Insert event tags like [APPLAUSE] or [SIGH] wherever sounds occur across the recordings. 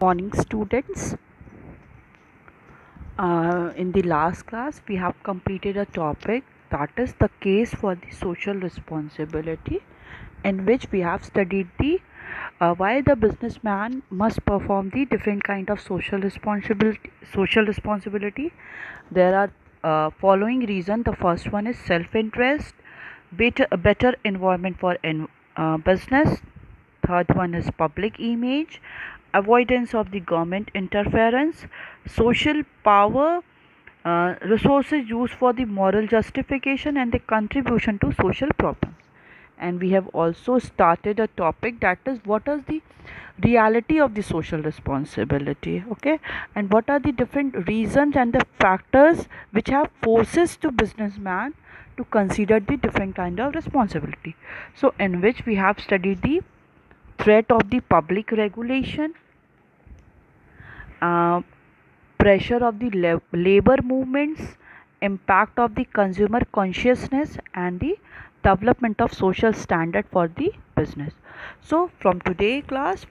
morning students. Uh, in the last class we have completed a topic that is the case for the social responsibility in which we have studied the uh, why the businessman must perform the different kind of social responsibility social responsibility. There are uh, following reason. The first one is self interest better better environment for uh, business. Third one is public image avoidance of the government interference social power uh, resources used for the moral justification and the contribution to social problems. And we have also started a topic that is what is the reality of the social responsibility okay? And what are the different reasons and the factors which have forces to businessman to consider the different kind of responsibility? So in which we have studied the threat of the public regulation uh, pressure of the labor movements impact of the consumer consciousness and the development of social standard for the business. So from today class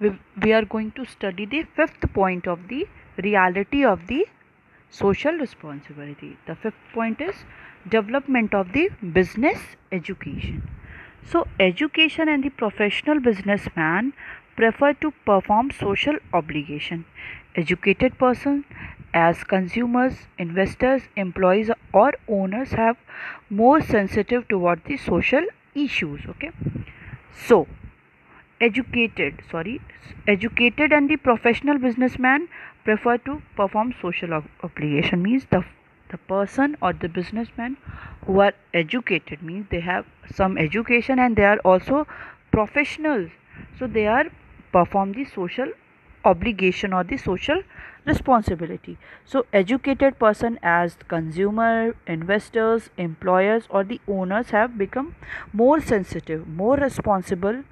we are going to study the fifth point of the reality of the social responsibility. The fifth point is development of the business education so education and the professional businessman prefer to perform social obligation. Educated person as consumers investors employees or owners have more sensitive toward the social issues okay? So educated sorry educated and the professional businessman prefer to perform social obligation means the the person or the businessman who are educated means they have some education and they are also professionals so they are perform the social obligation or the social responsibility. So educated person as consumer investors employers or the owners have become more sensitive more responsible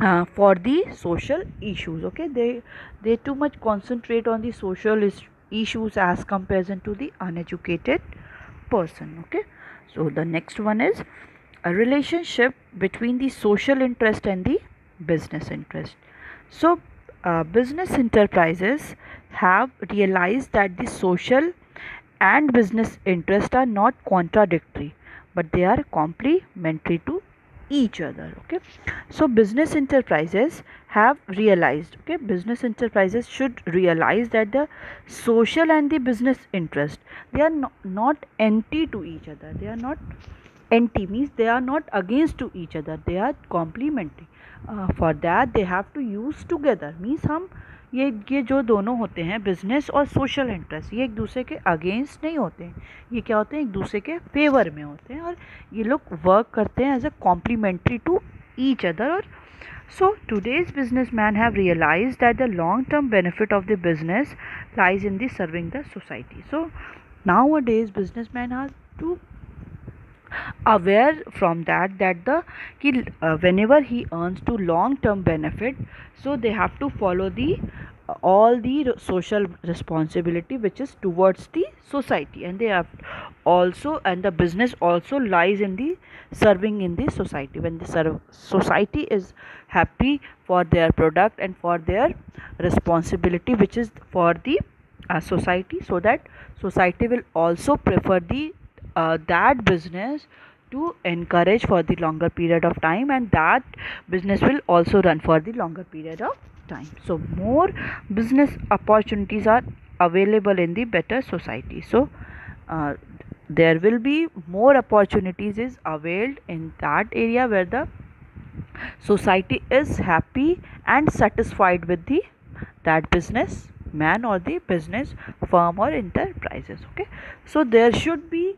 uh, for the social issues. Okay they they too much concentrate on the social is- issues as comparison to the uneducated person okay? So the next one is a relationship between the social interest and the business interest. So uh, business enterprises have realized that the social and business interests are not contradictory but they are complementary to each other okay? So business enterprises have realized okay? Business enterprises should realize that the social and the business interest they are no, not anti to each other. They are not anti means they are not against to each other. They are complementary. Uh, for that they have to use together. Means some. ये ये जो दोनों होते हैं business और social interest ये एक दूसरे के अगेंस्ट नहीं होते हैं। ये क्या होते हैं? एक दूसरे के फेवर में होते हैं और ये लोग वर्क करते हैं as a complementary to each other और so today's business man have realise that the long term benefit of the business lies in the serving the society so nowadays business man has to aware from that that the he, uh, whenever he earns to long term benefit so they have to follow the uh, all the social responsibility which is towards the society. And they have also and the business also lies in the serving in the society. When the serv- society is happy for their product and for their responsibility which is for the uh, society so that society will also prefer the uh, that business to encourage for the longer period of time and that business will also run for the longer period of time. So more business opportunities are available in the better society. So uh, there will be more opportunities is availed in that area where the society is happy and satisfied with the that business man or the business firm or enterprises okay? So there should be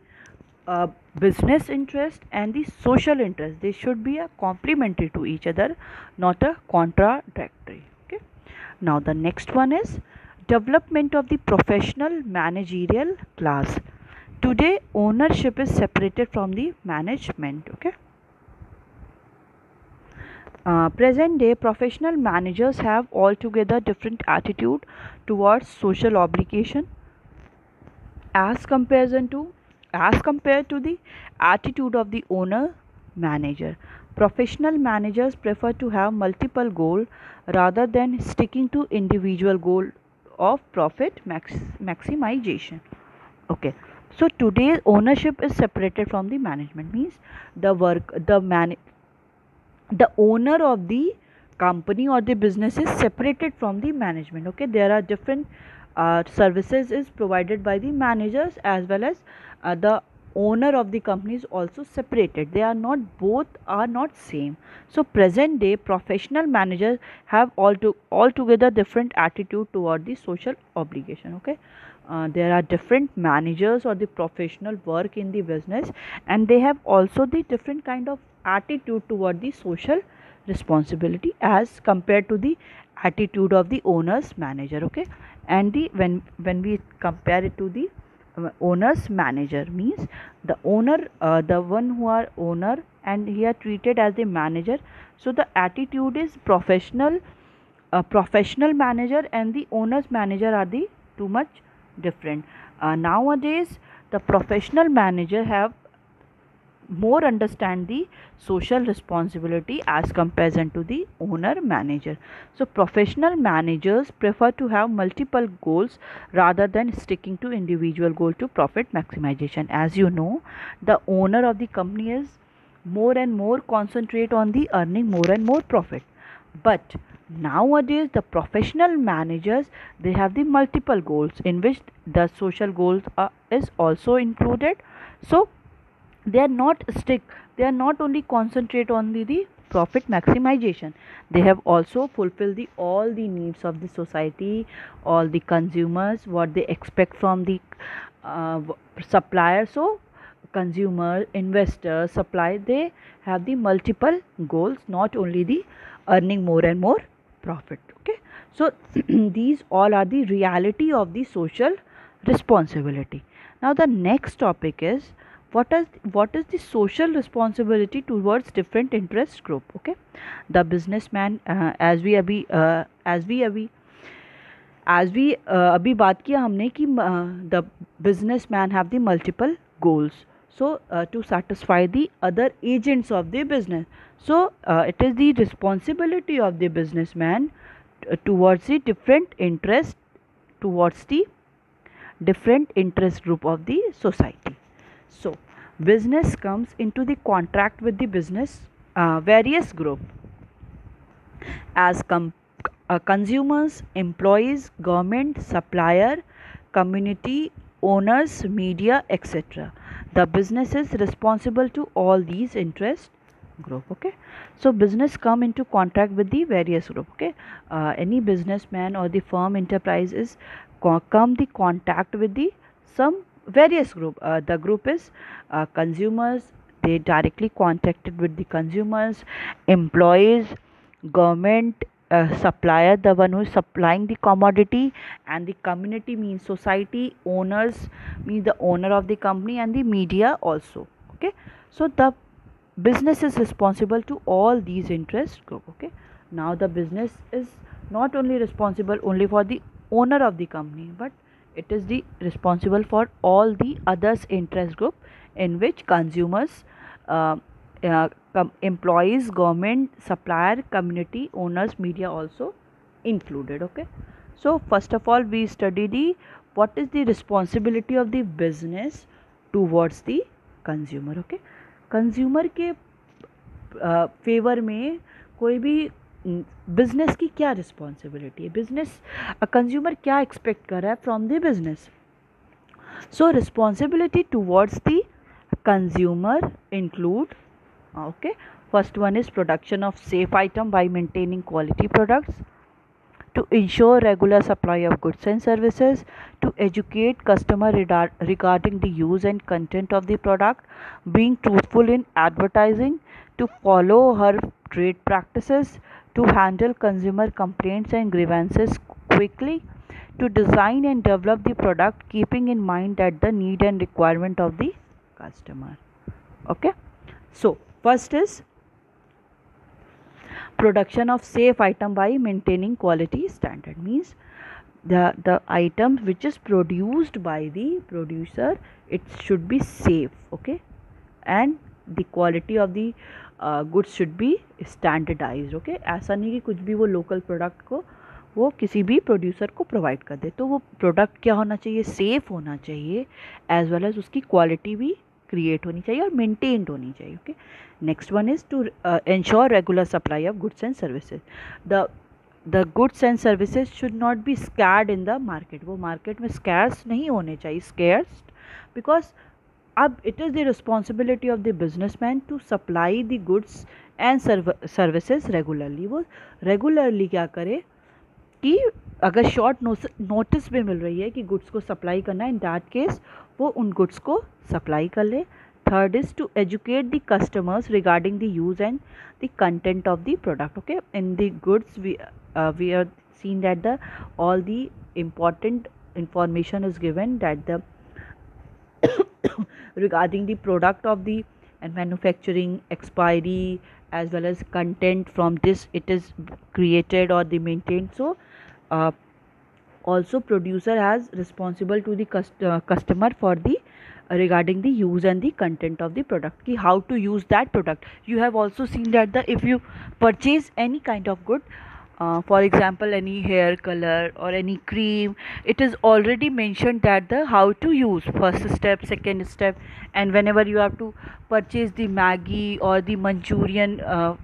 uh, business interest and the social interest. They should be a complementary to each other not a contradictory. Okay. Now the next one is development of the professional managerial class. Today ownership is separated from the management. Okay. Uh, present day professional managers have altogether different attitude towards social obligation as comparison to as compared to the attitude of the owner manager. Professional managers prefer to have multiple goals rather than sticking to individual goal of profit max- maximization. Okay. So today ownership is separated from the management means the work the man the owner of the company or the business is separated from the management. Okay. There are different uh, services is provided by the managers as well as uh, the owner of the company is also separated. They are not both are not same. So present day professional managers have all to altogether different attitude toward the social obligation okay? Uh, there are different managers or the professional work in the business and they have also the different kind of attitude toward the social responsibility as compared to the attitude of the owner's manager okay? And the when when we compare it to the owner's manager means the owner uh, the one who are owner and he are treated as the manager. So the attitude is professional uh, professional manager and the owner's manager are the too much different. Uh, nowadays the professional manager have more understand the social responsibility as comparison to the owner manager. So professional managers prefer to have multiple goals rather than sticking to individual goal to profit maximization. As you know the owner of the company is more and more concentrate on the earning more and more profit. But nowadays the professional managers they have the multiple goals in which the social goals are, is also included. So they are not strict. They are not only concentrate on the, the profit maximization. They have also fulfilled the all the needs of the society all the consumers what they expect from the uh, supplier. So consumer investor supply they have the multiple goals not only the earning more and more profit. Okay? So [CLEARS THROAT] these all are the reality of the social responsibility. Now the next topic is what is what is the social responsibility towards different interest group okay the businessman uh, as we abhi uh, as we abhi as we uh, अभी बात किया हमने कि the business man have the multiple goals so uh, to satisfy the other agents of the business so uh, it is the responsibility of the businessman t- towards the different interest towards the different interest group of the society so business comes into the contract with the business uh, various group. As com- uh, consumers employees government supplier community owners media etc the business is responsible to all these interest group okay? So business come into contract with the various group okay? Uh, any businessman or the firm enterprise is co- come the contact with the some various group uh, the group is uh, consumers. They directly contacted with the consumers employees government uh, supplier the one who is supplying the commodity and the community means society owners means the owner of the company and the media also okay? So the business is responsible to all these interest group okay? Now the business is not only responsible only for the owner of the company but it is the responsible for all the others interest group in which consumers uh, uh, com- employees government supplier community owners media also included okay so first of all we study the what is the responsibility of the business towards the consumer okay consumer के favour में कोई भी business की क्या responsibility है business consumer क्या expect कर रहा है from the business so responsibility towards the consumer include okay first one is production of safe item by maintaining quality products to ensure regular supply of goods and services to educate customer regarding the use and content of the product being truthful in advertising to follow her trade practices to handle consumer complaints and grievances quickly to design and develop the product keeping in mind that the need and requirement of the customer. Okay? So first is production of safe item by maintaining quality standard. Means the the item which is produced by the producer it should be safe. Okay? And the quality of the goods should be standardise okay ऐसा नहीं कि कुछ भी वो local product को, वो किसी भी प्रोड्यूसर को प्रोवाइड कर दे। तो वो प्रोडक्ट क्या होना चाहिए? सेफ़ होना चाहिए एज वेल एज उसकी क्वालिटी भी क्रिएट होनी चाहिए और मेंटेन्ड होनी चाहिए okay next one is to ensure regular supply of goods and services the the goods and services should not be scared in the market वो मार्केट में scarce नहीं होने चाहिए स्केयर्स बिकॉज़ अब it is the responsibility of the business man to supply the goods and services regularly वो regularly क्या करे कि अगर शॉर्ट नोटिस भी मिल रही है कि गुड्स को सप्लाई करना इन दैट केस वो उन गुड्स को सप्लाई कर ले। Third is to educate the customers regarding the use and the content of the product okay in the goods we we are seen that the all the important information is given that the [COUGHS] regarding the product of the and manufacturing expiry as well as content from this it is created or the maintained. So uh, also producer has responsible to the cust- uh, customer for the uh, regarding the use and the content of the product. Ki how to use that product? You have also seen that the if you purchase any kind of good uh, for example any hair color or any cream it is already mentioned that the how to use first step second step and whenever you have to purchase the maggi or the manchurian uh,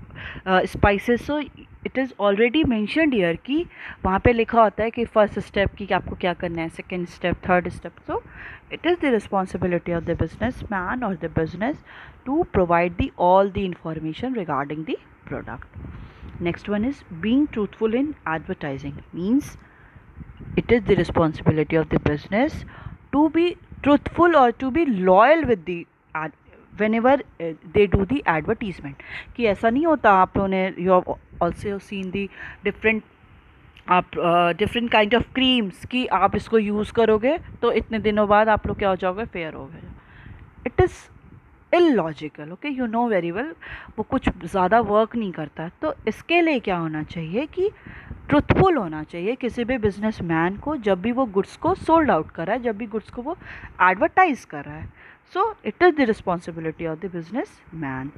uh, spices so it is already mentioned here कि वहाँ पे लिखा होता है कि first step की आपको क्या करना है second step third step so it is the responsibility of the business man और the business to provide the all the information regarding the product next one is being truthful in advertising means is the responsibility of the business to be truthful or to be loyal with the ad whenever uh, they do the advertisement. कि ऐसा नहीं होता आप लोगों ने you also seen the different आप different kind of creams कि आप इसको यूज़ करोगे तो इतने दिनों बाद आप लोग क्या हो जाओगे? फेयर हो गए। It is illogical okay you know very well वो कुछ ज़्यादा वर्क नहीं करता। तो इसके लिए क्या होना चाहिए कि ट्रुथफुल होना चाहिए किसी भी बिज़नेस मैन को, जब भी वो गुड्स को सोल्ड आउट कर रहा है, जब भी गुड्स को वो एडवर्टाइज कर रहा है। So it is the responsibility of the business man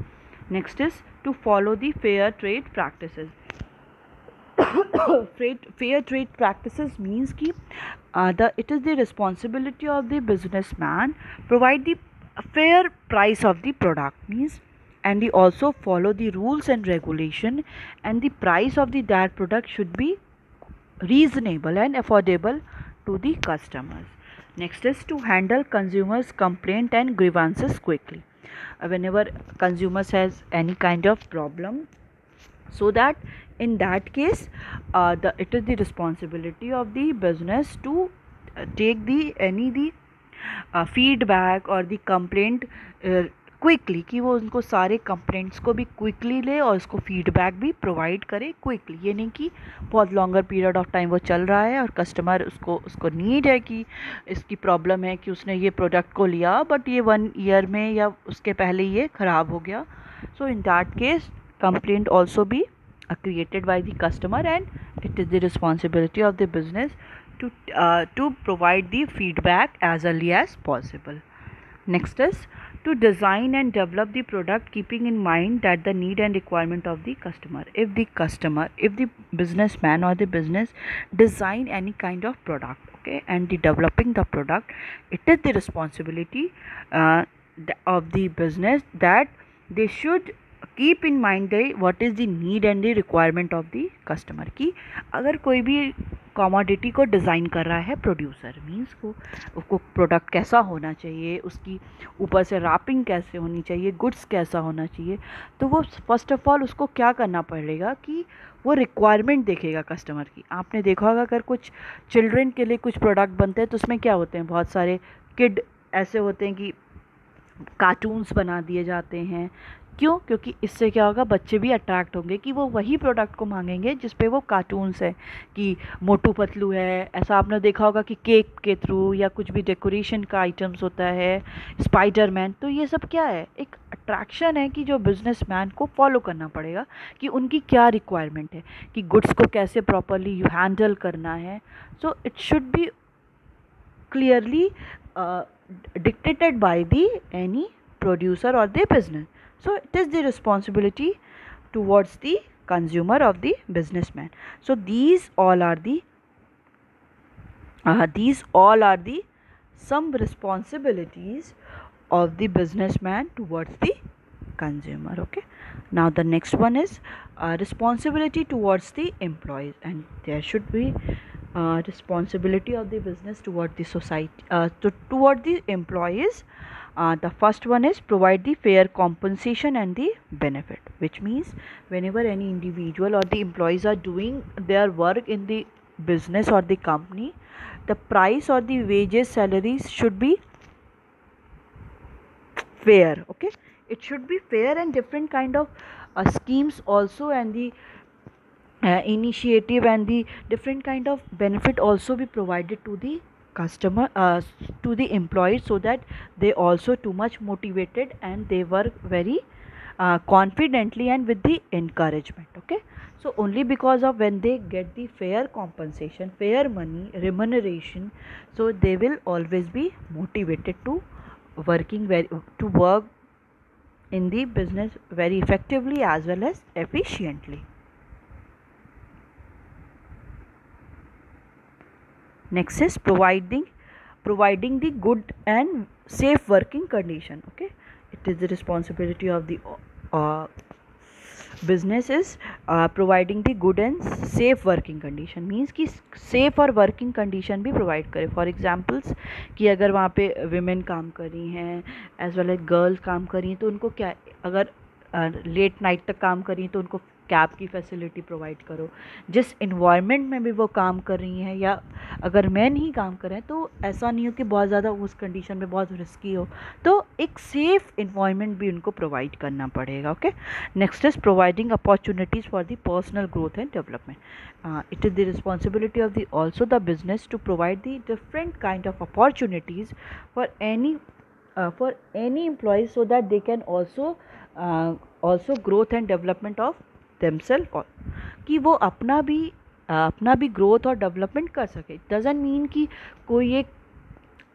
next is to follow the fair trade practices fair trade practices means कि the it is the responsibility of the business man provide the fair price of the product means and they also follow the rules and regulation and the price of the that product should be reasonable and affordable to the customers. Next is to handle consumers complaint and grievances quickly. Uh, whenever consumers has any kind of problem so that in that case uh, the it is the responsibility of the business to uh, take the any the feedback और the complaint quickly कि वो उनको सारे complaints को भी quickly ले और उसको फीडबैक भी प्रोवाइड करे क्विकली ये नहीं कि बहुत लॉन्गर पीरियड ऑफ़ टाइम वो चल रहा है और कस्टमर उसको उसको नीड है कि इसकी प्रॉब्लम है कि उसने ये प्रोडक्ट को लिया बट ये वन ईयर में या उसके पहले ये ख़राब हो गया। So in that case complaint also भी created by the customer and it is the responsibility of the business to, uh, to provide the feedback as early as possible. Next is to design and develop the product keeping in mind that the need and requirement of the customer. If the customer, if the businessman or the business design any kind of product, okay, and the developing the product, it is the responsibility uh, of the business that they should keep in mind the what is the need and the requirement of the customer की, अगर कोई भी commodity को design कर रहा है producer means को, उसको प्रोडक्ट कैसा होना चाहिए, उसकी ऊपर से रैपिंग कैसे होनी चाहिए गुड्स कैसा होना चाहिए तो वो फ़र्स्ट ऑफ़ ऑल उसको क्या करना पड़ेगा कि वो रिक्वायरमेंट देखेगा कस्टमर की। आपने देखा होगा अगर कुछ चिल्ड्रेन के लिए कुछ प्रोडक्ट बनते हैं तो उसमें क्या होते हैं? बहुत सारे किड ऐसे होते हैं कि कार्टून्स बना दिए जाते हैं क्यों? क्योंकि इससे क्या होगा, बच्चे भी अट्रैक्ट होंगे कि वो वही प्रोडक्ट को मांगेंगे जिस पे वो कार्टून्स है, कि मोटू पतलू है। ऐसा आपने देखा होगा कि केक के थ्रू या कुछ भी डेकोरेशन का आइटम्स होता है स्पाइडरमैन तो ये सब क्या है? एक अट्रैक्शन है कि जो बिजनेसमैन को फॉलो करना पड़ेगा कि उनकी क्या रिक्वायरमेंट है, कि गुड्स को कैसे प्रॉपरली हैंडल करना है। So it should be clearly dictated by the any producer और the business so it is the responsibility towards the consumer of the businessman. So these all are the uh, these all are the some responsibilities of the businessman towards the consumer okay? Now the next one is uh, responsibility towards the employees and there should be uh, responsibility of the business toward the society uh, to, toward the employees uh, the first one is provide the fair compensation and the benefit which means whenever any individual or the employees are doing their work in the business or the company the price or the wages salaries should be fair okay? It should be fair and different kind of uh, schemes also and the uh, initiative and the different kind of benefit also be provided to the customer uh, to the employees so that they also too much motivated and they work very uh, confidently and with the encouragement okay? So only because of when they get the fair compensation fair money remuneration so they will always be motivated to working very to work in the business very effectively as well as efficiently next is providing providing the good and safe working condition okay it is the responsibility of the business is providing the good and safe working condition means कि safe और working condition भी provide करे. For examples कि अगर वहाँ पर women काम कर रही हैं एज वेल एज गर्ल्स काम कर रही हैं तो उनको क्या अगर लेट uh, नाइट तक काम करी हैं तो उनको कैब की फैसिलिटी प्रोवाइड करो। जिस इन्वायरमेंट में भी वो काम कर रही हैं या अगर मैन ही काम करें तो ऐसा नहीं हो कि बहुत ज़्यादा उस कंडीशन में बहुत रिस्की हो। तो एक सेफ़ इन्वायरमेंट भी उनको प्रोवाइड करना पड़ेगा okay next is providing opportunities for the personal growth and development it is the responsibility of the also the business to provide the different kind of opportunities for any for any employees so that they can also also growth and development of themselves कि वो अपना भी अपना भी growth और development कर सके doesn't mean कि कोई एक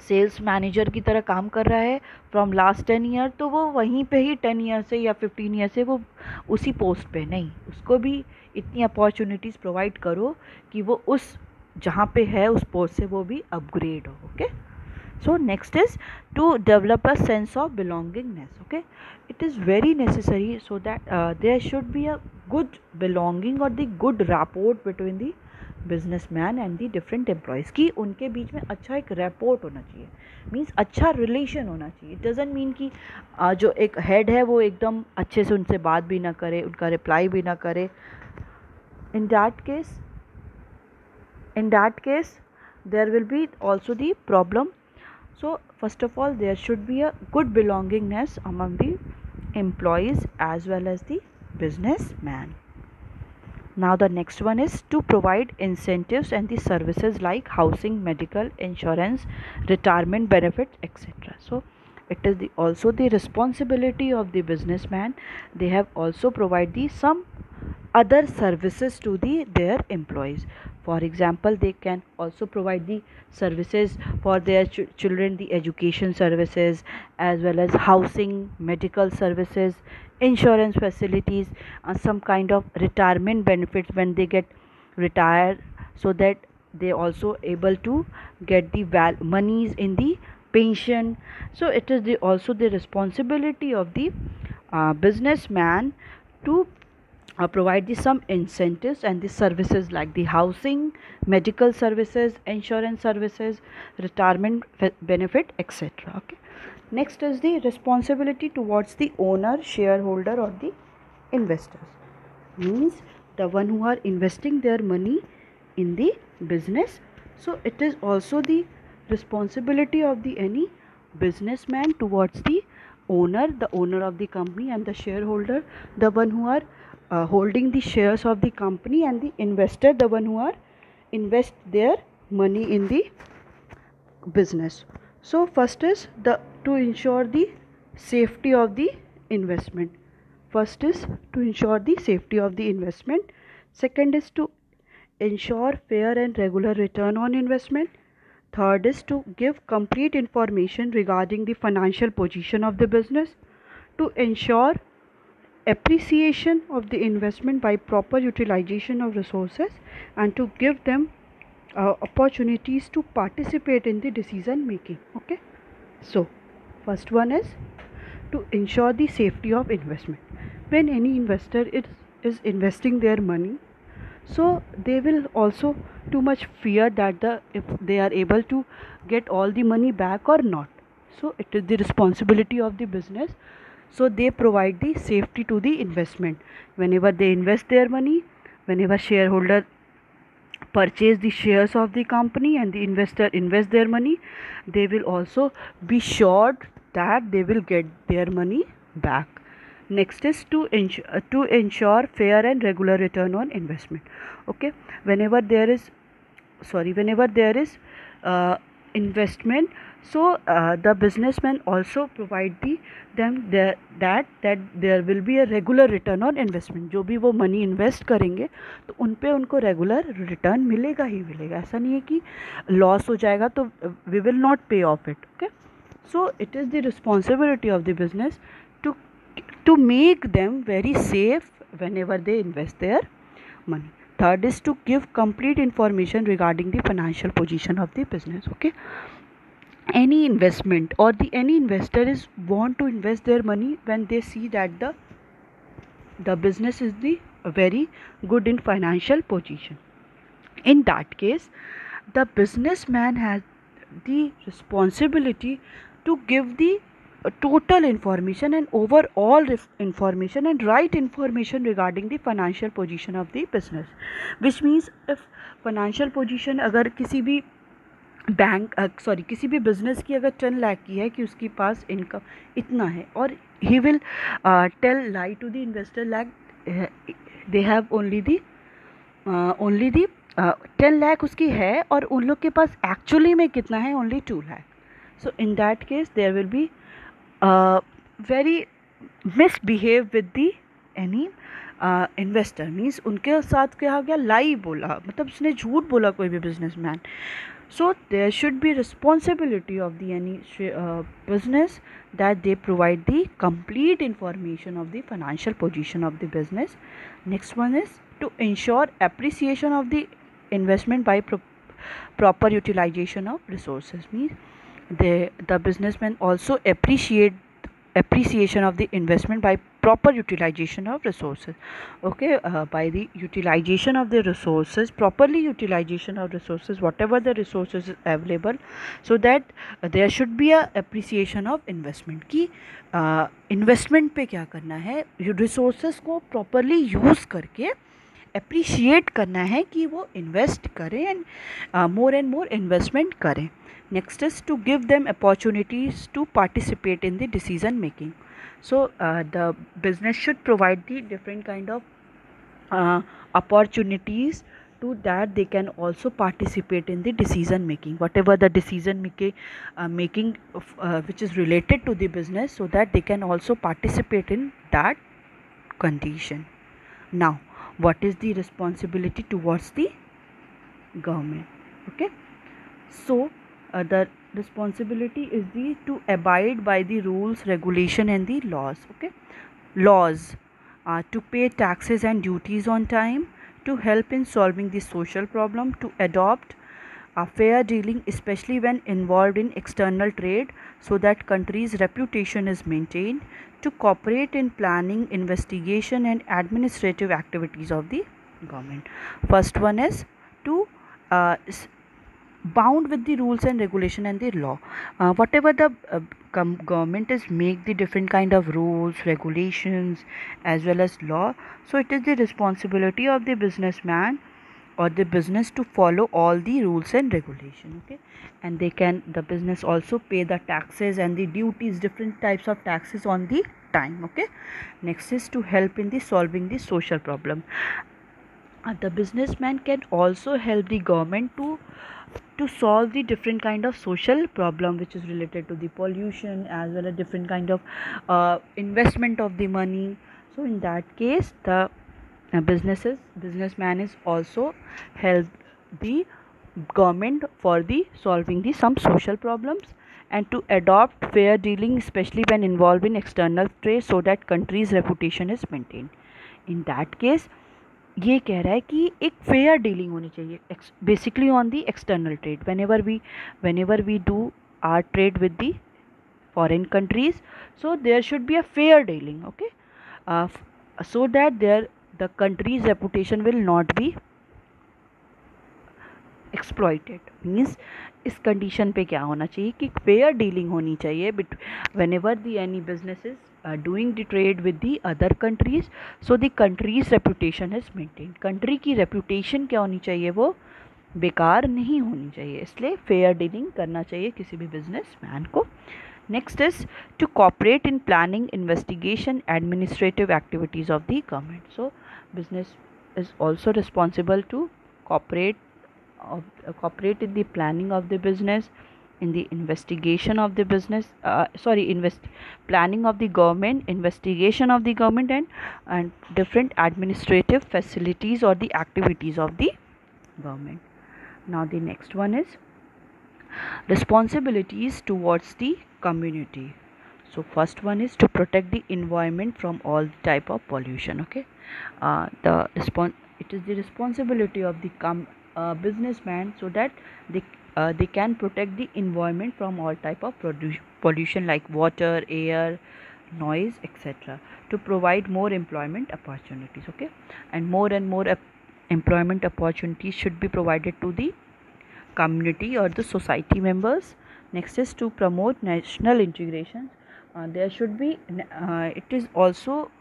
सेल्स मैनेजर की तरह काम कर रहा है फ्रॉम लास्ट टेन ईयर तो वो वहीं पे ही टेन ईयर से या फिफ्टीन ईयर से वो उसी पोस्ट पे नहीं, उसको भी इतनी अपॉर्चुनिटीज़ प्रोवाइड करो कि वो उस जहाँ पे है, उस पोस्ट से वो भी अपग्रेड हो okay okay? So next is to develop a sense of belongingness okay? It is very necessary so that uh, there should be a good belonging or the good rapport between the businessman and the different employees की उनके बीच में अच्छा एक rapport होना चाहिए। Means अच्छा relation होना चाहिए। इट डजेंट मीन कि जो एक हेड है वो एकदम अच्छे से उनसे बात भी ना करे उनका रिप्लाई भी ना करे। In that case in that case there will be also the problem so first of all there should be a good belongingness among the employees as well as the businessman. Now the next one is to provide incentives and the services like housing medical insurance retirement benefits etc so it is the, also the responsibility of the businessman. They have also provide the some other services to the their employees for example they can also provide the services for their ch children the education services as well as housing medical services insurance facilities and some kind of retirement benefits when they get retired so that they also able to get the val monies in the pension. So it is the also the responsibility of the uh, businessman to uh, provide the some incentives and the services like the housing medical services insurance services retirement benefit etc okay? Next is the responsibility towards the owner shareholder or the investors. Means the one who are investing their money in the business. So it is also the responsibility of the any businessman towards the owner the owner of the company and the shareholder the one who are uh, holding the shares of the company and the investor the one who are invest their money in the business. So first is the to ensure the safety of the investment. First is to ensure the safety of the investment. Second is to ensure fair and regular return on investment. Third is to give complete information regarding the financial position of the business. To ensure appreciation of the investment by proper utilization of resources and to give them uh, opportunities to participate in the decision making okay? So first one is to ensure the safety of investment. When any investor is, is investing their money so they will also too much fear that the if they are able to get all the money back or not. So it is the responsibility of the business so they provide the safety to the investment. Whenever they invest their money whenever shareholder purchase the shares of the company and the investor invest their money they will also be sure that they will get their money back. Next is to ensure, to ensure fair and regular return on investment. Okay? Whenever there is sorry whenever there is uh, investment so uh, the businessman also provide the them the, that that there will be a regular return on investment जो भी वो money invest करेंगे तो उन पे उनको regular return मिलेगा ही मिलेगा ऐसा नहीं है कि लॉस हो जाएगा तो we will not pay off it okay so it is the responsibility of the business to to make them very safe whenever they invest their money third is to give complete information regarding the financial position of the business okay any investment or the any investor is want to invest their money when they see that the the business is the very good in financial position in that case the businessman has the responsibility to give the total information and overall information and right information regarding the financial position of the business which means if financial position अगर किसी भी bank sorry uh, किसी भी business की अगर ten lakh की है कि उसके पास इनकम इतना है और he will tell lie to the investor like they have only the only the ten lakh उसकी है और उन लोग के पास एक्चुअली में कितना है? Only two lakh so in that case there will be very misbehave with the any investor means उनके साथ क्या हो गया? लाई बोला। मतलब उसने झूठ बोला कोई भी business man so there should be responsibility of the any uh, business that they provide the complete information of the financial position of the business. Next one is to ensure appreciation of the investment by pro proper utilization of resources. Means the the businessman also appreciate appreciation of the investment by proper utilization of resources okay uh, by the utilization of the resources properly utilization of resources whatever the resources is available so that uh, there should be a appreciation of investment ki uh, investment पे क्या करना है resources को properly use करके appreciate करना है कि वो इन्वेस्ट करें and more and more investment करें next is to give them opportunities to participate in the decision making. So uh, the business should provide the different kind of uh, opportunities to that they can also participate in the decision making. Whatever the decision making uh, making of, uh, which is related to the business so that they can also participate in that condition. Now what is the responsibility towards the government? Okay. So uh, the responsibility is the to abide by the rules regulation and the laws okay? Laws uh, to pay taxes and duties on time to help in solving the social problem to adopt a fair dealing especially when involved in external trade so that country's reputation is maintained to cooperate in planning investigation and administrative activities of the government. First one is to uh, bound with the rules and regulation and the law. Uh, whatever the uh, government is make the different kind of rules regulations as well as law so it is the responsibility of the businessman or the business to follow all the rules and regulation okay? And they can the business also pay the taxes and the duties different types of taxes on the time okay? Next is to help in the solving the social problem the businessman can also help the government to to solve the different kind of social problem which is related to the pollution as well as different kind of uh, investment of the money. So in that case the uh, businesses businessman is also help the government for the solving the some social problems and to adopt fair dealing especially when involved in external trade so that country's reputation is maintained. In that case ये कह रहा है कि एक fair dealing होनी चाहिए basically on the external trade whenever we whenever we do or trade with the foreign countries so there should be a fair dealing okay so that there the countries reputation will not be exploited means इस condition पे क्या होना चाहिए कि fair dealing होनी चाहिए but whenever the any businesses doing the trade with the other countries so so countries country's is maintain country की reputation क्या होनी चाहिए? वो बेकार नहीं होनी चाहिए। इसलिए फेयर डीलिंग करना चाहिए किसी भी बिज़नेस मैन को next is to cooperate in planning investigation administrative activities of the government so business is also responsible to cooperate cooperate in the planning of the business in the investigation of the business. Uh, sorry, invest planning of the government, investigation of the government, and and different administrative facilities or the activities of the government. Now, the next one is responsibilities towards the community so first one is to protect the environment from all type of pollution okay uh, the respon- it is the responsibility of the com- uh, businessman so that they uh, they can protect the environment from all type of pollution like water air noise etc to provide more employment opportunities okay? And more and more employment opportunities should be provided to the community or the society members. Next is to promote national integration. Uh, there should be uh, it is also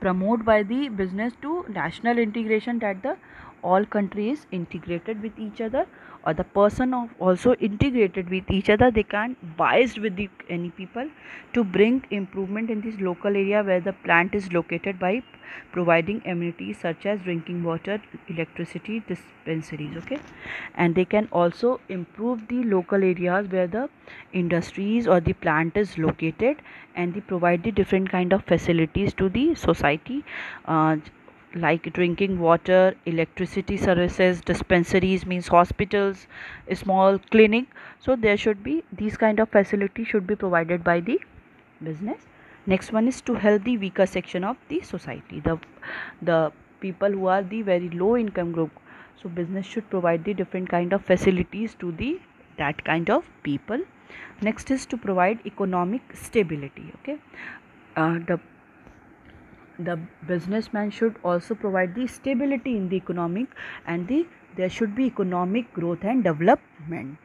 promoted by the business to national integration that the all countries integrated with each other or the person of also integrated with each other they can't biased with the any people to bring improvement in this local area where the plant is located by providing amenities such as drinking water electricity dispensaries okay? And they can also improve the local areas where the industries or the plant is located and they provide the different kind of facilities to the society uh, like drinking water electricity services dispensaries means hospitals small clinic. So there should be these kind of facilities should be provided by the business. Next one is to help the weaker section of the society the the people who are the very low income group. So business should provide the different kind of facilities to the that kind of people. Next is to provide economic stability okay? Uh, the the businessman should also provide the stability in the economic and the there should be economic growth and development.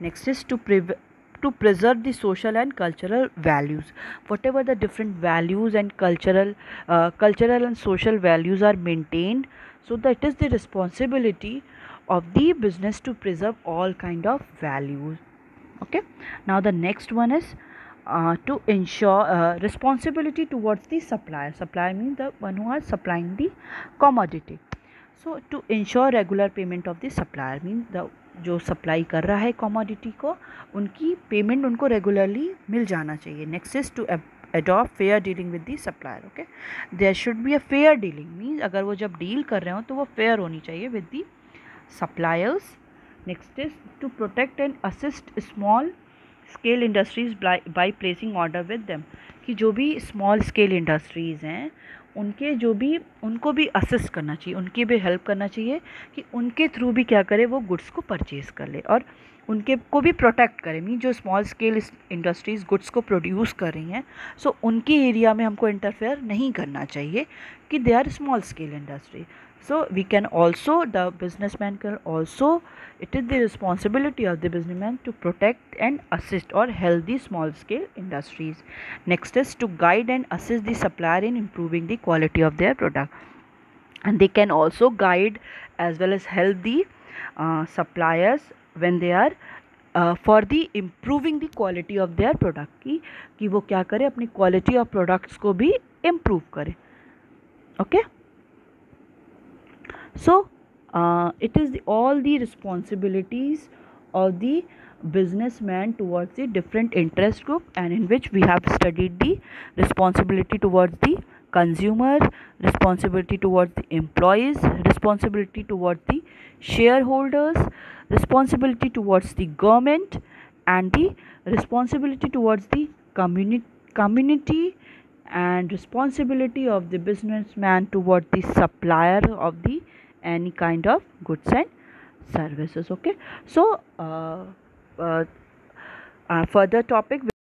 Next is to pre- to preserve the social and cultural values. Whatever the different values and cultural uh, cultural and social values are maintained so that is the responsibility of the business to preserve all kind of values. Okay? Now the next one is uh, to ensure uh, responsibility towards the supplier supplier means the one who is supplying the commodity so to ensure regular payment of the supplier means the जो supply कर रहा है commodity को उनकी payment उनको regularly मिल जाना चाहिए next is to adopt fair dealing with the supplier okay there should be a fair dealing means अगर वो जब डील कर रहे हो तो वो fair होनी चाहिए with the suppliers next is to protect and assist small scale industries by placing order with them कि जो भी स्मॉल स्केल इंडस्ट्रीज़ हैं, उनके जो भी, उनको भी असिस्ट करना चाहिए, उनकी भी हेल्प करना चाहिए कि उनके थ्रू भी क्या करे, वो गुड्स को परचेज़ कर ले और उनके को भी प्रोटेक्ट करें। मीन जो स्मॉल स्केल इंडस्ट्रीज़ गुड्स को प्रोड्यूस कर रही हैं सो उनके एरिया में हमको इंटरफेयर नहीं करना चाहिए कि they are small scale industry so we can also the businessman can also it is the responsibility of the businessman to protect and assist or help the small scale industries next is to guide and assist the supplier in improving the quality of their product and they can also guide as well as help the uh, suppliers when they are uh, for the improving the quality of their product की कि वो क्या करे अपनी quality of products को भी improve करे okay So uh, it is the, all the responsibilities of the businessman towards the different interest group and in which we have studied the responsibility towards the consumer responsibility towards the employees responsibility towards the shareholders responsibility towards the government and the responsibility towards the community community and responsibility of the businessman towards the supplier of the any kind of goods and services okay? So uh, uh, uh, further topic